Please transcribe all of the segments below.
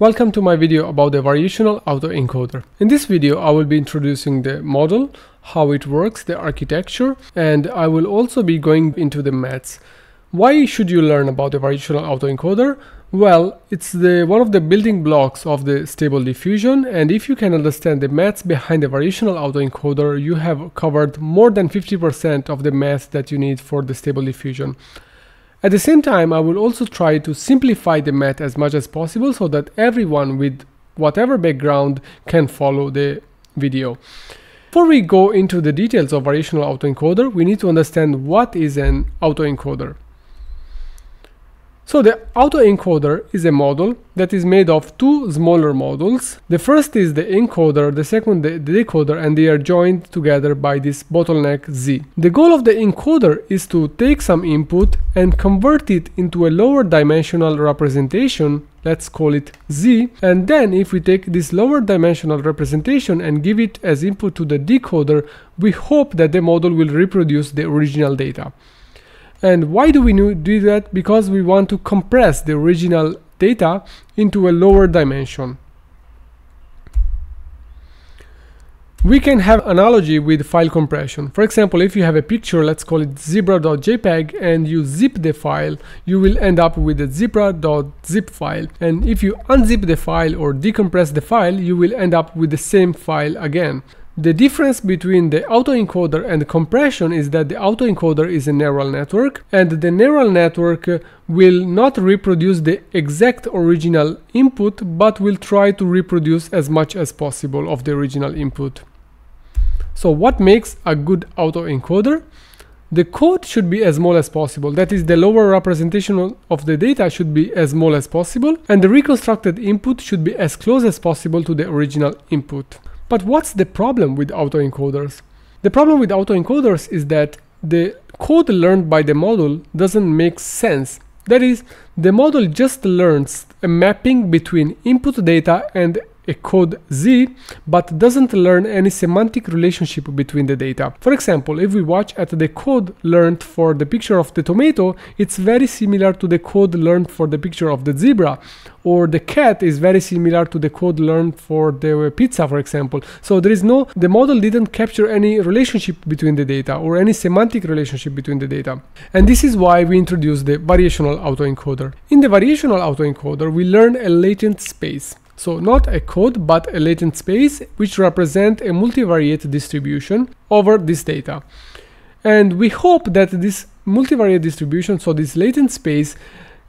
Welcome to my video about the variational autoencoder. In this video I will be introducing the model, how it works, the architecture, and I will also be going into the maths. Why should you learn about the variational autoencoder? Well, it's the one of the building blocks of the stable diffusion and if you can understand the maths behind the variational autoencoder, you have covered more than 50% of the maths that you need for the stable diffusion. At the same time, I will also try to simplify the math as much as possible so that everyone with whatever background can follow the video. Before we go into the details of variational autoencoder, we need to understand what is an autoencoder. So the autoencoder is a model that is made of two smaller modules. The first is the encoder, the second the decoder, and they are joined together by this bottleneck Z. The goal of the encoder is to take some input and convert it into a lower dimensional representation let's call it z and then if we take this lower dimensional representation and give it as input to the decoder we hope that the model will reproduce the original data and why do we do that? Because we want to compress the original data into a lower dimension. We can have analogy with file compression. For example, if you have a picture, let's call it zebra.jpg and you zip the file, you will end up with a zebra.zip file. And if you unzip the file or decompress the file, you will end up with the same file again. The difference between the autoencoder and compression is that the autoencoder is a neural network and the neural network will not reproduce the exact original input but will try to reproduce as much as possible of the original input. So what makes a good autoencoder? The code should be as small as possible, that is the lower representation of the data should be as small as possible and the reconstructed input should be as close as possible to the original input. But what's the problem with autoencoders? The problem with autoencoders is that the code learned by the model doesn't make sense. That is, the model just learns a mapping between input data and a code z, but doesn't learn any semantic relationship between the data. For example, if we watch at the code learned for the picture of the tomato, it's very similar to the code learned for the picture of the zebra, or the cat is very similar to the code learned for the pizza, for example. So there is no, the model didn't capture any relationship between the data or any semantic relationship between the data. And this is why we introduced the variational autoencoder. In the variational autoencoder, we learn a latent space. So not a code, but a latent space, which represent a multivariate distribution over this data. And we hope that this multivariate distribution, so this latent space,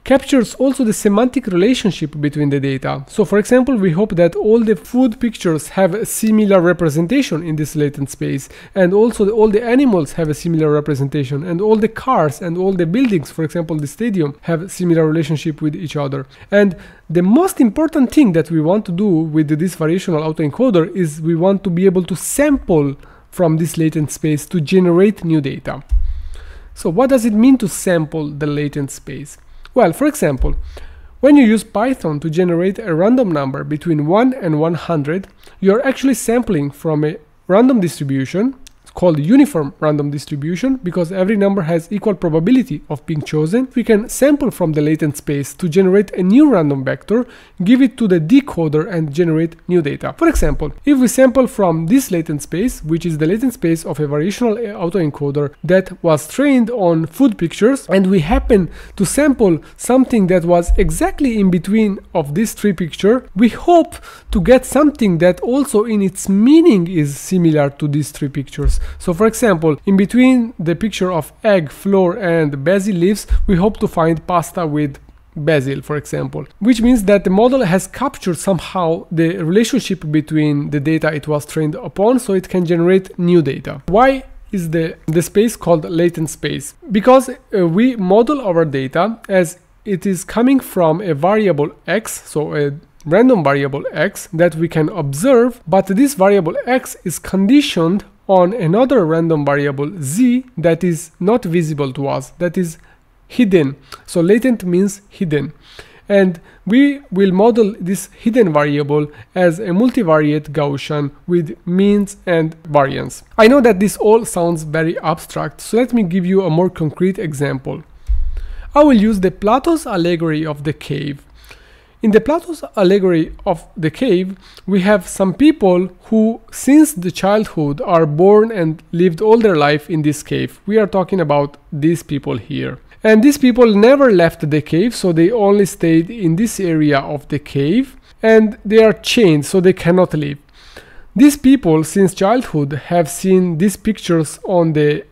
captures also the semantic relationship between the data. So for example, we hope that all the food pictures have a similar representation in this latent space and also the, all the animals have a similar representation and all the cars and all the buildings, for example, the stadium have similar relationship with each other. And the most important thing that we want to do with this variational autoencoder is we want to be able to sample from this latent space to generate new data. So what does it mean to sample the latent space? Well, for example, when you use Python to generate a random number between 1 and 100, you're actually sampling from a random distribution called uniform random distribution because every number has equal probability of being chosen. We can sample from the latent space to generate a new random vector, give it to the decoder and generate new data. For example, if we sample from this latent space, which is the latent space of a variational uh, autoencoder that was trained on food pictures, and we happen to sample something that was exactly in between of these three pictures, we hope to get something that also in its meaning is similar to these three pictures. So for example, in between the picture of egg, flour and basil leaves, we hope to find pasta with basil for example which means that the model has captured somehow the relationship between the data it was trained upon so it can generate new data. Why is the the space called latent space? Because uh, we model our data as it is coming from a variable x so a random variable x that we can observe but this variable x is conditioned on another random variable z that is not visible to us, that is hidden. So latent means hidden. And we will model this hidden variable as a multivariate Gaussian with means and variance. I know that this all sounds very abstract, so let me give you a more concrete example. I will use the Plato's allegory of the cave. In the Plato's allegory of the cave, we have some people who, since the childhood, are born and lived all their life in this cave. We are talking about these people here. And these people never left the cave, so they only stayed in this area of the cave and they are chained, so they cannot leave. These people, since childhood, have seen these pictures on the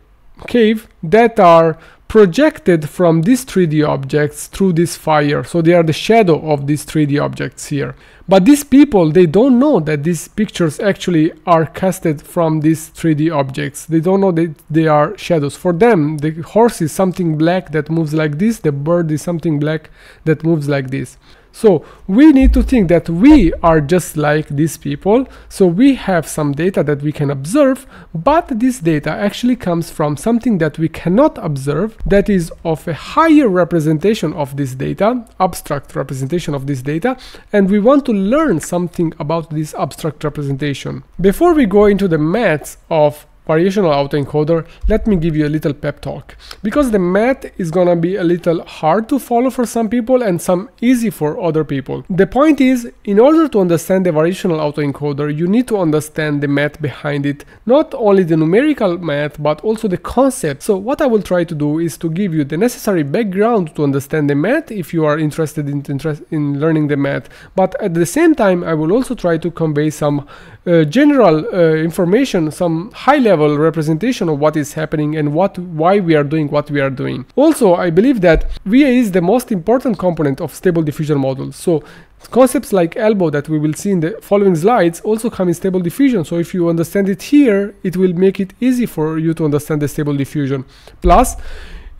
cave that are projected from these 3D objects through this fire. So they are the shadow of these 3D objects here. But these people, they don't know that these pictures actually are casted from these 3D objects. They don't know that they are shadows. For them, the horse is something black that moves like this, the bird is something black that moves like this. So we need to think that we are just like these people. So we have some data that we can observe, but this data actually comes from something that we cannot observe that is of a higher representation of this data, abstract representation of this data, and we want to learn something about this abstract representation. Before we go into the maths of variational autoencoder, let me give you a little pep talk. Because the math is gonna be a little hard to follow for some people and some easy for other people. The point is, in order to understand the variational autoencoder, you need to understand the math behind it. Not only the numerical math, but also the concept. So what I will try to do is to give you the necessary background to understand the math if you are interested in, interest in learning the math. But at the same time, I will also try to convey some uh, general uh, information, some high level representation of what is happening and what why we are doing what we are doing. Also, I believe that VA is the most important component of stable diffusion models. So concepts like ELBO that we will see in the following slides also come in stable diffusion. So if you understand it here, it will make it easy for you to understand the stable diffusion. Plus,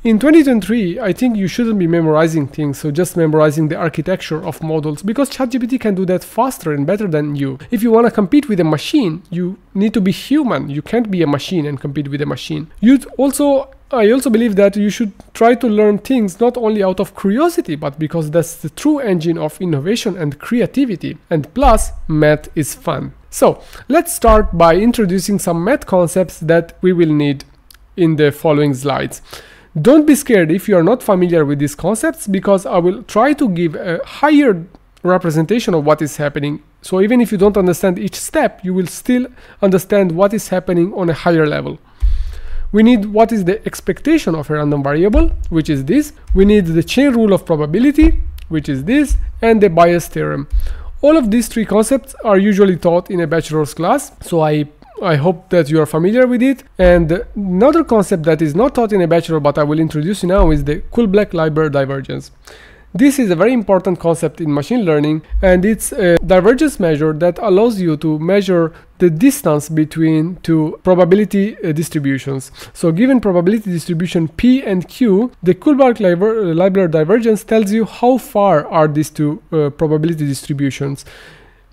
in 2023, I think you shouldn't be memorizing things, so just memorizing the architecture of models, because ChatGPT can do that faster and better than you. If you want to compete with a machine, you need to be human. You can't be a machine and compete with a machine. You also I also believe that you should try to learn things not only out of curiosity, but because that's the true engine of innovation and creativity. And plus, math is fun. So, let's start by introducing some math concepts that we will need in the following slides. Don't be scared if you are not familiar with these concepts because I will try to give a higher representation of what is happening. So even if you don't understand each step, you will still understand what is happening on a higher level. We need what is the expectation of a random variable, which is this. We need the chain rule of probability, which is this, and the Bayes theorem. All of these three concepts are usually taught in a bachelor's class, so I I hope that you are familiar with it. And another concept that is not taught in a bachelor but I will introduce you now is the Kullback-Leibler divergence. This is a very important concept in machine learning and it's a divergence measure that allows you to measure the distance between two probability uh, distributions. So given probability distribution P and Q, the Kullback-Leibler divergence tells you how far are these two uh, probability distributions.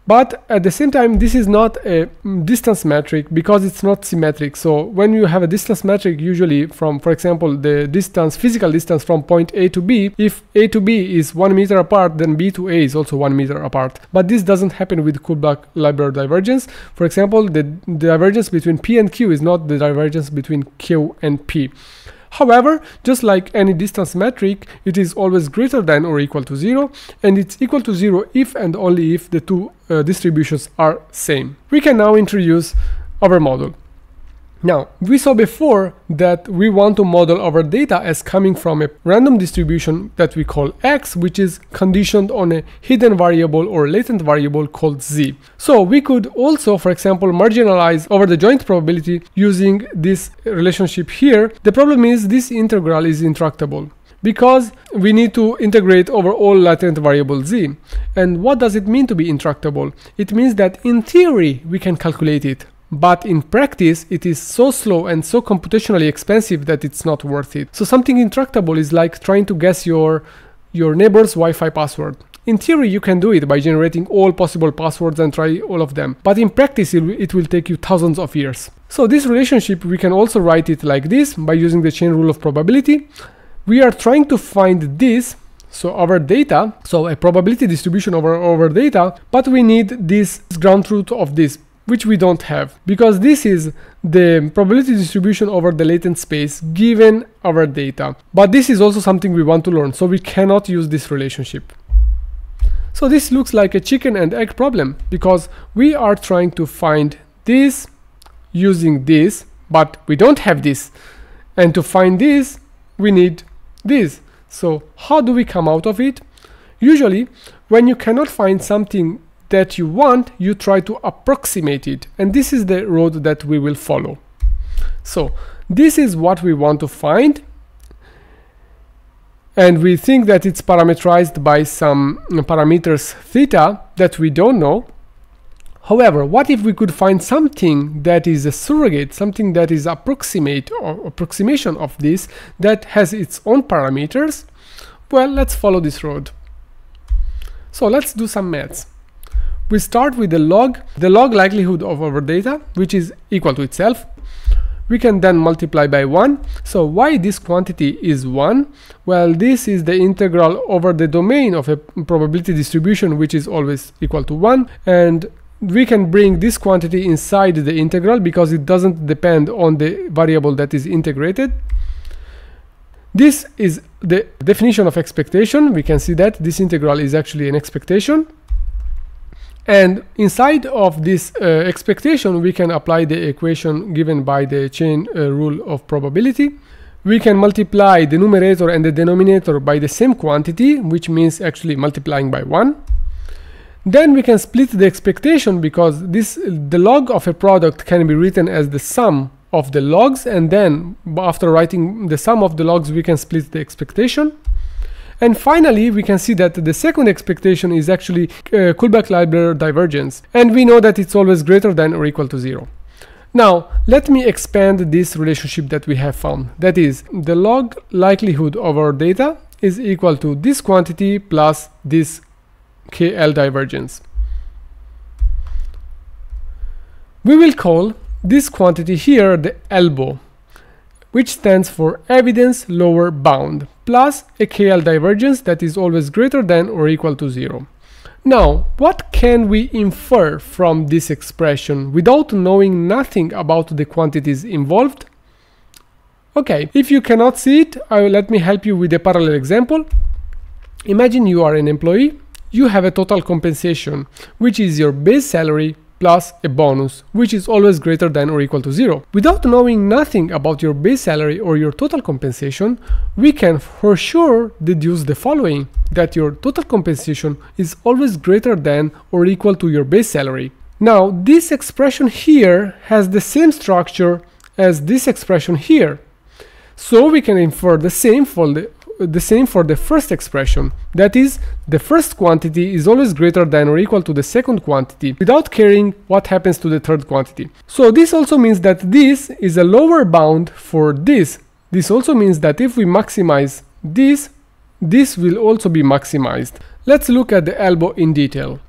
But at the same time, this is not a distance metric because it's not symmetric. So when you have a distance metric, usually from, for example, the distance, physical distance from point A to B, if A to B is one meter apart, then B to A is also one meter apart. But this doesn't happen with Kullback-Leibler divergence. For example, the divergence between P and Q is not the divergence between Q and P. However, just like any distance metric, it is always greater than or equal to 0, and it's equal to 0 if and only if the two uh, distributions are same. We can now introduce our model. Now, we saw before that we want to model our data as coming from a random distribution that we call x, which is conditioned on a hidden variable or latent variable called z. So we could also, for example, marginalize over the joint probability using this relationship here. The problem is this integral is intractable because we need to integrate over all latent variable z. And what does it mean to be intractable? It means that in theory we can calculate it, but in practice it is so slow and so computationally expensive that it's not worth it. So something intractable is like trying to guess your your neighbor's Wi-Fi password. In theory, you can do it by generating all possible passwords and try all of them, but in practice, it will take you thousands of years. So this relationship, we can also write it like this by using the chain rule of probability. We are trying to find this, so our data, so a probability distribution over our data, but we need this ground truth of this which we don't have because this is the probability distribution over the latent space given our data. But this is also something we want to learn, so we cannot use this relationship. So this looks like a chicken and egg problem because we are trying to find this using this, but we don't have this. And to find this, we need this. So how do we come out of it? Usually, when you cannot find something that you want, you try to approximate it. And this is the road that we will follow. So this is what we want to find. And we think that it's parameterized by some parameters theta that we don't know. However, what if we could find something that is a surrogate, something that is approximate or approximation of this that has its own parameters? Well, let's follow this road. So let's do some maths. We start with the log, the log likelihood of our data, which is equal to itself. We can then multiply by 1. So why this quantity is 1? Well, this is the integral over the domain of a probability distribution, which is always equal to 1. And we can bring this quantity inside the integral because it doesn't depend on the variable that is integrated. This is the definition of expectation. We can see that this integral is actually an expectation. And inside of this uh, expectation, we can apply the equation given by the chain uh, rule of probability. We can multiply the numerator and the denominator by the same quantity, which means actually multiplying by 1. Then we can split the expectation because this the log of a product can be written as the sum of the logs and then after writing the sum of the logs we can split the expectation and finally we can see that the second expectation is actually uh, Kullback-Leibler divergence. And we know that it's always greater than or equal to zero. Now let me expand this relationship that we have found. That is the log likelihood of our data is equal to this quantity plus this KL divergence. We will call this quantity here the ELBO which stands for evidence lower bound plus a KL divergence that is always greater than or equal to zero. Now, what can we infer from this expression without knowing nothing about the quantities involved? Okay, if you cannot see it, will, let me help you with a parallel example. Imagine you are an employee, you have a total compensation, which is your base salary plus a bonus, which is always greater than or equal to zero. Without knowing nothing about your base salary or your total compensation, we can for sure deduce the following, that your total compensation is always greater than or equal to your base salary. Now, this expression here has the same structure as this expression here. So we can infer the same for the, the same for the first expression. That is, the first quantity is always greater than or equal to the second quantity, without caring what happens to the third quantity. So this also means that this is a lower bound for this. This also means that if we maximize this, this will also be maximized. Let's look at the ELBO in detail.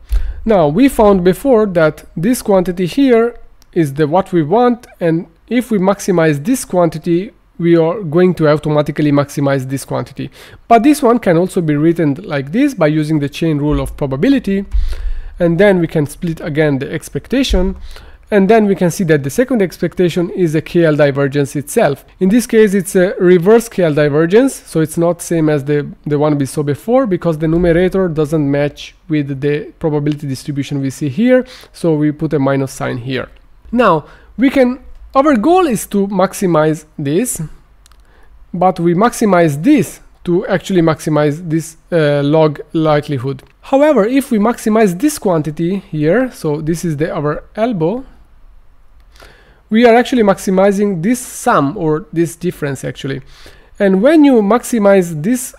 Now, we found before that this quantity here is the what we want, and if we maximize this quantity, we are going to automatically maximize this quantity. But this one can also be written like this by using the chain rule of probability. And then we can split again the expectation. And then we can see that the second expectation is a KL divergence itself. In this case, it's a reverse KL divergence. So it's not same as the, the one we saw before because the numerator doesn't match with the probability distribution we see here. So we put a minus sign here. Now, we can our goal is to maximize this, but we maximize this to actually maximize this uh, log likelihood. However, if we maximize this quantity here, so this is the our ELBO, we are actually maximizing this sum or this difference actually. And when you maximize this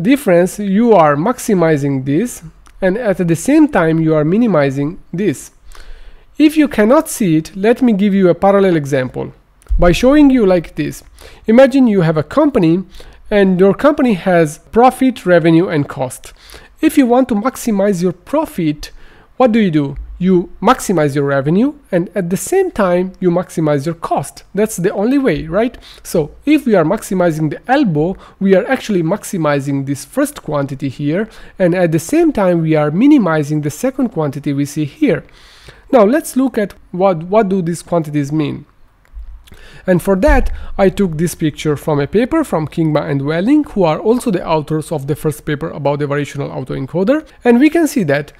difference, you are maximizing this, and at the same time you are minimizing this. If you cannot see it, let me give you a parallel example. By showing you like this, imagine you have a company and your company has profit, revenue and cost. If you want to maximize your profit, what do you do? You maximize your revenue and at the same time you maximize your cost. That's the only way, right? So if we are maximizing the ELBO, we are actually maximizing this first quantity here and at the same time we are minimizing the second quantity we see here. Now let's look at what, what do these quantities mean. And for that, I took this picture from a paper from Kingma and Welling, who are also the authors of the first paper about the variational autoencoder. And we can see that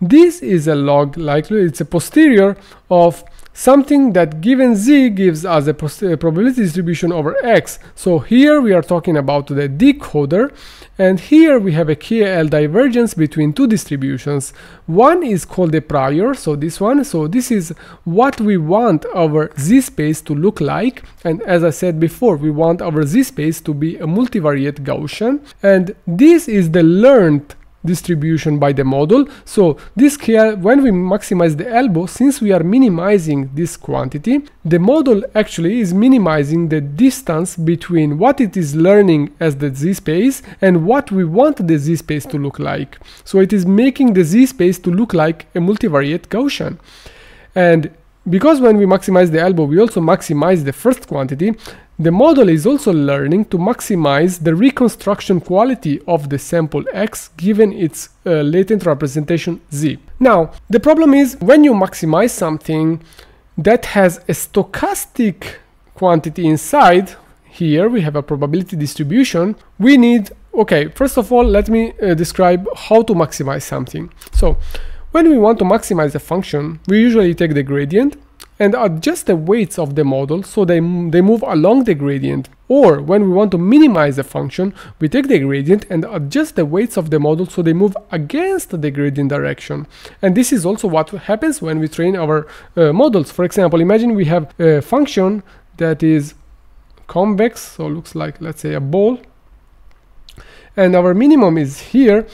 this is a log likely, it's a posterior of something that given z gives us a probability distribution over x. So here we are talking about the decoder and here we have a KL divergence between two distributions. One is called the prior, so this one. So this is what we want our z-space to look like. And as I said before, we want our z-space to be a multivariate Gaussian. And this is the learned distribution by the model. So this here, when we maximize the ELBO, since we are minimizing this quantity, the model actually is minimizing the distance between what it is learning as the z-space and what we want the z-space to look like. So it is making the z-space to look like a multivariate Gaussian. And because when we maximize the ELBO, we also maximize the first quantity, the model is also learning to maximize the reconstruction quality of the sample X given its uh, latent representation Z. Now, the problem is when you maximize something that has a stochastic quantity inside, here we have a probability distribution, we need, okay, first of all, let me uh, describe how to maximize something. So, when we want to maximize a function, we usually take the gradient and adjust the weights of the model so they, they move along the gradient. Or when we want to minimize a function, we take the gradient and adjust the weights of the model so they move against the gradient direction. And this is also what happens when we train our uh, models. For example, imagine we have a function that is convex, so looks like, let's say, a ball. And our minimum is here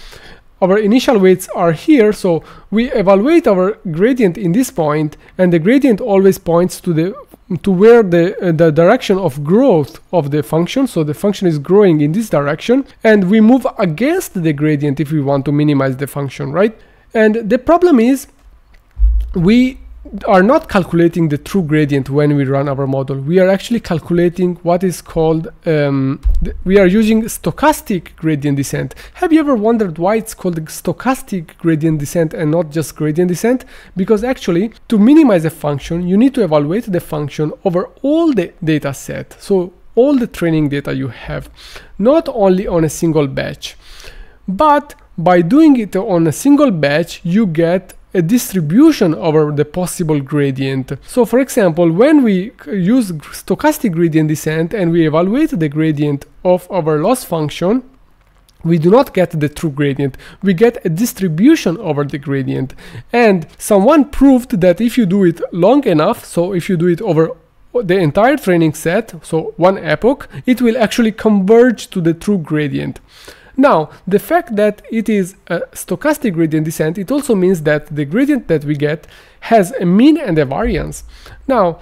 our initial weights are here, so we evaluate our gradient in this point, and the gradient always points to the to where the uh, the direction of growth of the function. So the function is growing in this direction and we move against the gradient if we want to minimize the function right? And the problem is we are not calculating the true gradient when we run our model. We are actually calculating what is called, um, we are using stochastic gradient descent. Have you ever wondered why it's called stochastic gradient descent and not just gradient descent? Because actually, to minimize a function, you need to evaluate the function over all the data set. So all the training data you have, not only on a single batch. But by doing it on a single batch, you get a distribution over the possible gradient. So for example, when we use stochastic gradient descent and we evaluate the gradient of our loss function, we do not get the true gradient, we get a distribution over the gradient. And someone proved that if you do it long enough, so if you do it over the entire training set, so one epoch, it will actually converge to the true gradient. Now, the fact that it is a stochastic gradient descent, it also means that the gradient that we get has a mean and a variance. Now,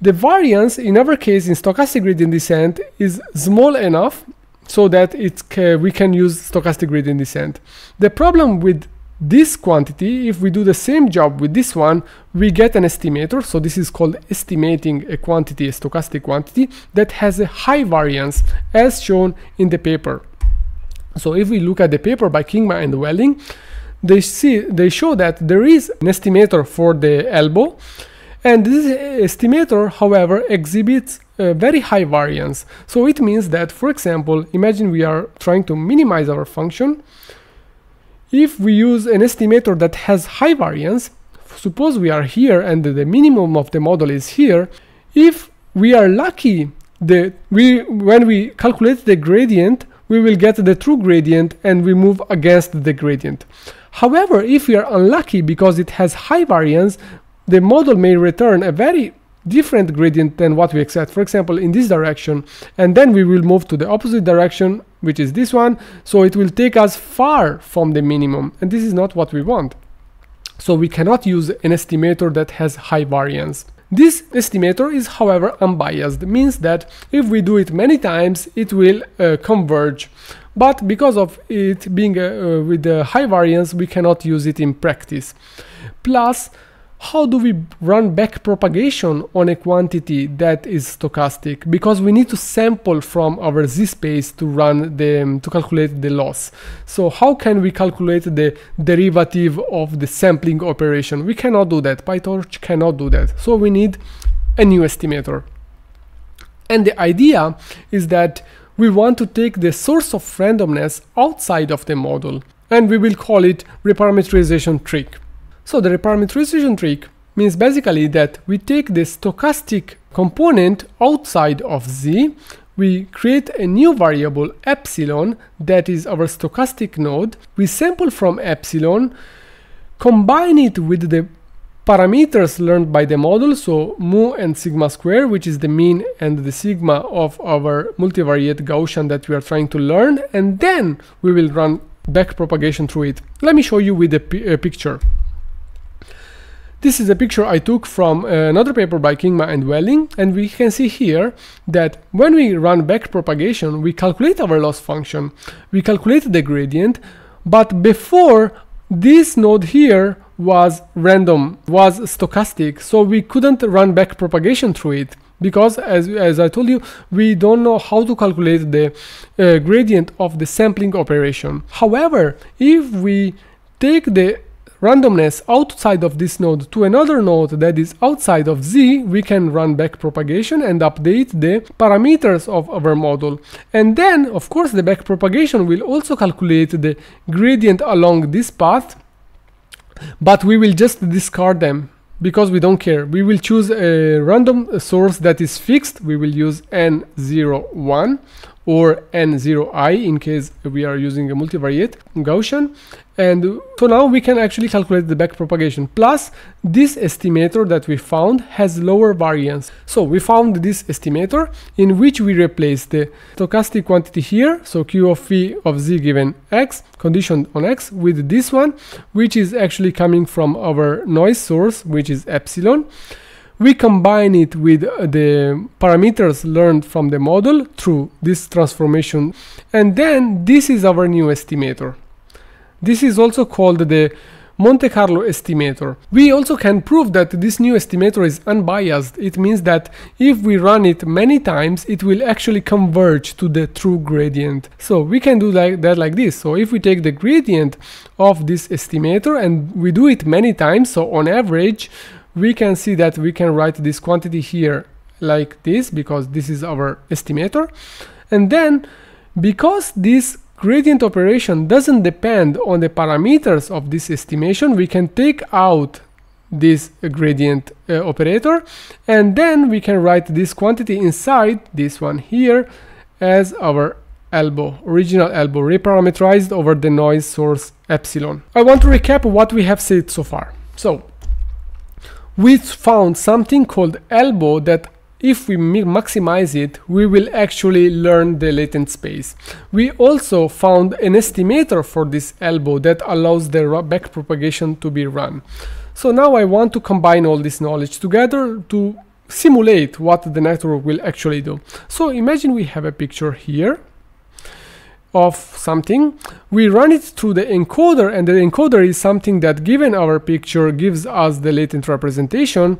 the variance in our case in stochastic gradient descent is small enough so that it we can use stochastic gradient descent. The problem with this quantity, if we do the same job with this one, we get an estimator. So this is called estimating a quantity, a stochastic quantity that has a high variance as shown in the paper. So if we look at the paper by Kingma and Welling, they see they show that there is an estimator for the ELBO, and this estimator, however, exhibits a very high variance. So it means that, for example, imagine we are trying to minimize our function. If we use an estimator that has high variance, suppose we are here and the minimum of the model is here, if we are lucky, the we when we calculate the gradient, we will get the true gradient and we move against the gradient. However, if we are unlucky because it has high variance, the model may return a very different gradient than what we expect. For example, in this direction, and then we will move to the opposite direction, which is this one. So it will take us far from the minimum, and this is not what we want. So we cannot use an estimator that has high variance. This estimator is however unbiased, means that if we do it many times it will uh, converge. But because of it being uh, with a high variance we cannot use it in practice. Plus how do we run back propagation on a quantity that is stochastic? Because we need to sample from our z space to run the um, to calculate the loss. So how can we calculate the derivative of the sampling operation? We cannot do that. Pytorch cannot do that. So we need a new estimator. And the idea is that we want to take the source of randomness outside of the model and we will call it reparameterization trick. So the reparameterization trick means basically that we take the stochastic component outside of z, we create a new variable epsilon that is our stochastic node, we sample from epsilon, combine it with the parameters learned by the model, so mu and sigma square, which is the mean and the sigma of our multivariate Gaussian that we are trying to learn, and then we will run back propagation through it. Let me show you with a, a uh, picture. This is a picture I took from another paper by Kingma and Welling, and we can see here that when we run back propagation, we calculate our loss function, we calculate the gradient, but before this node here was random, was stochastic, so we couldn't run back propagation through it because as, as I told you, we don't know how to calculate the uh, gradient of the sampling operation. However, if we take the randomness outside of this node to another node that is outside of z, we can run back propagation and update the parameters of our model. And then, of course, the back propagation will also calculate the gradient along this path, but we will just discard them because we don't care. We will choose a random source that is fixed. We will use n01 or n0i in case we are using a multivariate Gaussian and so now we can actually calculate the back propagation. Plus, this estimator that we found has lower variance. So we found this estimator in which we replace the stochastic quantity here, so q of phi of z given x, conditioned on x, with this one, which is actually coming from our noise source, which is epsilon. We combine it with uh, the parameters learned from the model through this transformation. And then this is our new estimator. This is also called the Monte Carlo estimator. We also can prove that this new estimator is unbiased. It means that if we run it many times, it will actually converge to the true gradient. So we can do like that like this. So if we take the gradient of this estimator and we do it many times, so on average, we can see that we can write this quantity here like this because this is our estimator. And then because this gradient operation doesn't depend on the parameters of this estimation, we can take out this gradient uh, operator and then we can write this quantity inside this one here as our ELBO, original ELBO, reparameterized over the noise source epsilon. I want to recap what we have said so far. So, we found something called ELBO that if we maximize it, we will actually learn the latent space. We also found an estimator for this ELBO that allows the back propagation to be run. So now I want to combine all this knowledge together to simulate what the network will actually do. So imagine we have a picture here of something, we run it through the encoder and the encoder is something that given our picture gives us the latent representation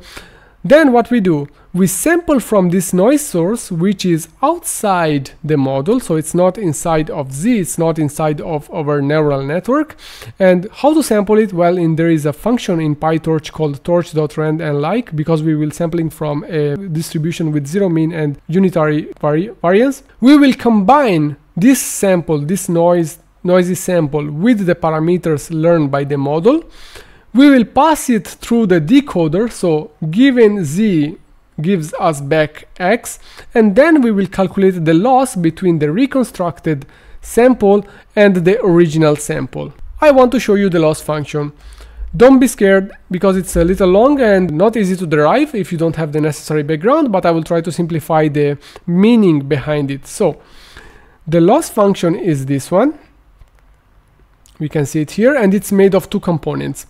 then what we do? We sample from this noise source, which is outside the model, so it's not inside of Z, it's not inside of our neural network. And how to sample it? Well, in, there is a function in PyTorch called torch.randn_like, because we will sampling from a distribution with zero mean and unitary vari variance. We will combine this sample, this noise, noisy sample with the parameters learned by the model we will pass it through the decoder, so given z gives us back x, and then we will calculate the loss between the reconstructed sample and the original sample. I want to show you the loss function. Don't be scared because it's a little long and not easy to derive if you don't have the necessary background, but I will try to simplify the meaning behind it. So the loss function is this one. We can see it here and it's made of two components.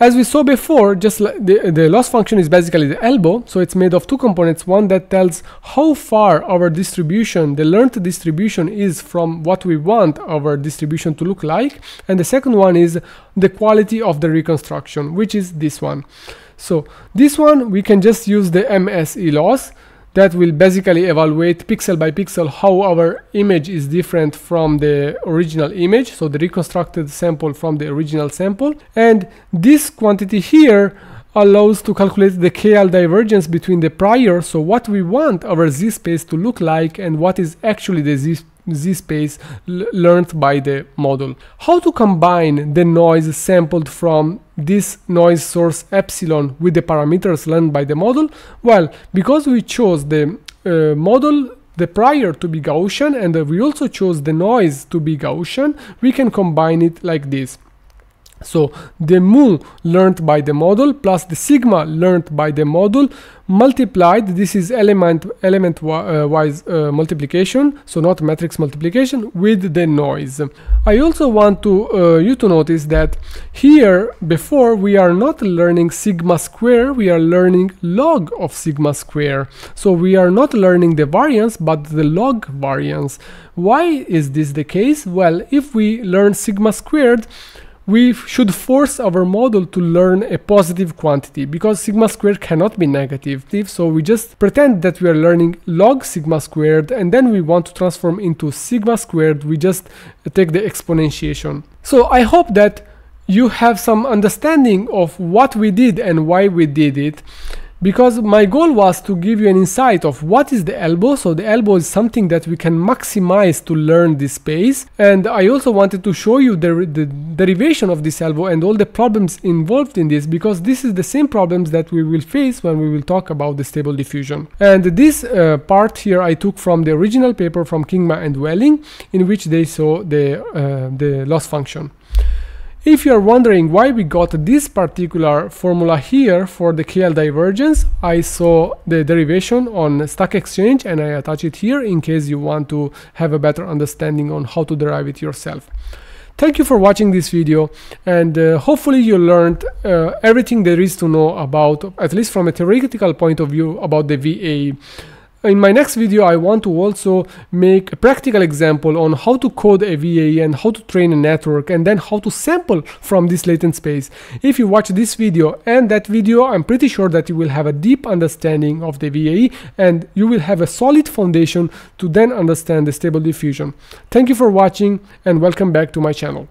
As we saw before just the, the loss function is basically the ELBO so it's made of two components. One that tells how far our distribution the learned distribution is from what we want our distribution to look like. And the second one is the quality of the reconstruction which is this one. So this one we can just use the MSE loss that will basically evaluate pixel by pixel how our image is different from the original image, so the reconstructed sample from the original sample. And this quantity here allows to calculate the KL divergence between the prior, so what we want our Z space to look like and what is actually the Z Z space learned by the model. How to combine the noise sampled from this noise source epsilon with the parameters learned by the model? Well, because we chose the uh, model the prior to be Gaussian and we also chose the noise to be Gaussian, we can combine it like this. So the mu learned by the model plus the sigma learned by the model multiplied, this is element, element uh, wise uh, multiplication, so not matrix multiplication, with the noise. I also want to uh, you to notice that here before we are not learning sigma square, we are learning log of sigma square. So we are not learning the variance but the log variance. Why is this the case? Well, if we learn sigma squared, we should force our model to learn a positive quantity because sigma squared cannot be negative so we just pretend that we are learning log sigma squared and then we want to transform into sigma squared. We just uh, take the exponentiation. So i hope that you have some understanding of what we did and why we did it because my goal was to give you an insight of what is the ELBO. So the ELBO is something that we can maximize to learn this space. And I also wanted to show you the, the derivation of this ELBO and all the problems involved in this because this is the same problems that we will face when we will talk about the stable diffusion. And this uh, part here I took from the original paper from Kingma and Welling in which they saw the, uh, the loss function if you're wondering why we got this particular formula here for the KL divergence, I saw the derivation on Stack Exchange and I attach it here in case you want to have a better understanding on how to derive it yourself. Thank you for watching this video and uh, hopefully you learned uh, everything there is to know about, at least from a theoretical point of view, about the VA in my next video I want to also make a practical example on how to code a VAE and how to train a network and then how to sample from this latent space. If you watch this video and that video I'm pretty sure that you will have a deep understanding of the VAE and you will have a solid foundation to then understand the stable diffusion. Thank you for watching and welcome back to my channel.